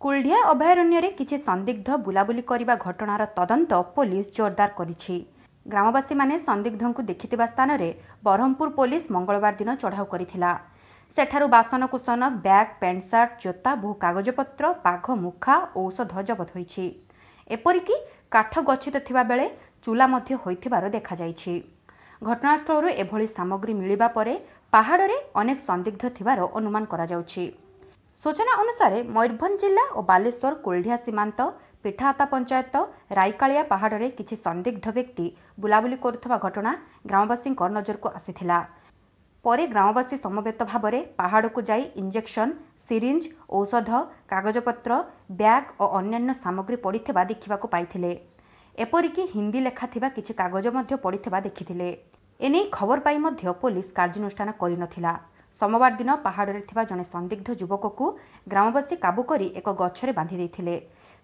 କୁଲଢିଆ ଅଭୟାରଣ୍ୟରେ କିଛି ସନ୍ଦିଗ୍ଧ ବୁଲାବୁଲି କରିବା ଘଟଣାର ତଦନ୍ତ ପୋଲିସ ଜୋରଦାର କରିଛି। ଗ୍ରାମବାସୀମାନେ ସନ୍ଦିଗ୍ଧଙ୍କୁ ଦେଖିଥିବା ସ୍ଥାନରେ ବରହମପୁର ପୋଲିସ ମଙ୍ଗଳବାର ଦିନ ଚଢ଼ାଉ କରିଥିଲା। ସେଠାରୁ ବାସନକୁସନ ବ୍ୟାଗ୍ ପ୍ୟାଣ୍ଟ ସାର୍ଟ ଜୋତା ବହୁ କାଗଜପତ୍ର ବାଘ ମୁଖା ଔଷଧ ଜବତ ହୋଇଛି। ଏପରିକି କାଠ ଗଚ୍ଛିତ ଥିବା ବେଳେ ଚୁଲା ମଧ୍ୟ ହୋଇଥିବାର ଦେଖାଯାଇଛି। ଘଟଣାସ୍ଥଳରୁ ଏଭଳି ସାମଗ୍ରୀ ମିଳିବା ପରେ ପାହାଡ଼ରେ ଅନେକ ସନ୍ଦିଗ୍ଧ ଥିବାର ଅନୁମାନ କରାଯାଉଛି। ସୂଚନା ଅନୁସାରେ ମୟୂରଭଞ୍ଜ ଜିଲ୍ଲା ଓ ବାଲେଶ୍ୱର କୋଲ୍ଢିଆ ସୀମାନ୍ତ ପିଠାହାତା ପଞ୍ଚାୟତ ରାଇକାଳିଆ ପାହାଡ଼ରେ କିଛି ସନ୍ଦିଗ୍ଧ ବ୍ୟକ୍ତି ବୁଲାବୁଲି କରୁଥିବା ଘଟଣା ଗ୍ରାମବାସୀଙ୍କ ନଜରକୁ ଆସିଥିଲା। ପରେ ଗ୍ରାମବାସୀ ସମବେତ ଭାବରେ ପାହାଡ଼କୁ ଯାଇ ଇଞ୍ଜେକ୍ସନ ସିରିଞ୍ଜ ଔଷଧ କାଗଜପତ୍ର ବ୍ୟାଗ୍ ଓ ଅନ୍ୟାନ୍ୟ ସାମଗ୍ରୀ ପଡ଼ିଥିବା ଦେଖିବାକୁ ପାଇଥିଲେ। ଏପରିକି ହିନ୍ଦୀ ଲେଖାଥିବା କିଛି କାଗଜ ମଧ୍ୟ ପଡ଼ିଥିବା ଦେଖିଥିଲେ। ଏନେଇ ଖବର ପାଇ ମଧ୍ୟ ପୋଲିସ କାର୍ଯ୍ୟାନୁଷ୍ଠାନ କରିନଥିଲା। ସୋମବାର ଦିନ ପାହାଡ଼ରେ ଥିବା ଜଣେ ସନ୍ଦିଗ୍ଧ ଯୁବକକୁ ଗ୍ରାମବାସୀ କାବୁ କରି ଏକ ଗଛରେ ବାନ୍ଧି ଦେଇଥିଲେ।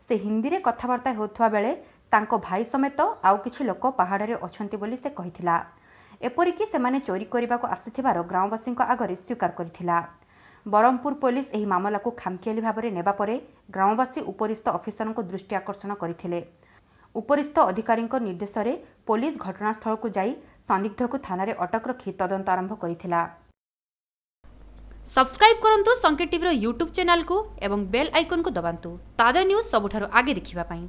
ସେ ହିନ୍ଦୀରେ କଥାବାର୍ତ୍ତା ହେଉଥିବା ବେଳେ ତାଙ୍କ ଭାଇ ସମେତ ଆଉ କିଛି ଲୋକ ପାହାଡ଼ରେ ଅଛନ୍ତି ବୋଲି ସେ କହିଥିଲା। ଏପରିକି ସେମାନେ ଚୋରି କରିବାକୁ ଆସୁଥିବାର ଗ୍ରାମବାସୀଙ୍କ ଆଗରେ ସ୍ୱୀକାର କରିଥିଲା। ବରହମପୁର ପୋଲିସ ଏହି ମାମଲାକୁ ଖାମଖିଆଲି ଭାବରେ ନେବା ପରେ ଗ୍ରାମବାସୀ ଉପରିସ୍ଥ ଅଫିସରଙ୍କ ଦୃଷ୍ଟି ଆକର୍ଷଣ କରିଥିଲେ। ଉପରିସ୍ଥ ଅଧିକାରୀଙ୍କ ନିର୍ଦ୍ଦେଶରେ ପୋଲିସ ଘଟଣାସ୍ଥଳକୁ ଯାଇ ସନ୍ଦିଗ୍ଧକୁ ଥାନାରେ ଅଟକ ରଖି ତଦନ୍ତ ଆରମ୍ଭ କରିଥିଲା। ସବସ୍କ୍ରାଇବ୍ କରନ୍ତୁ ସଂକେତ ଟିଭିର ୟୁଟ୍ୟୁବ୍ ଚ୍ୟାନେଲକୁ ଏବଂ ବେଲ୍ ଆଇକନ୍କୁ ଦବାନ୍ତୁ। ତାଜା ନ୍ୟୁଜ୍ ସବୁଠାରୁ ଆଗେ ଦେଖିବା ପାଇଁ।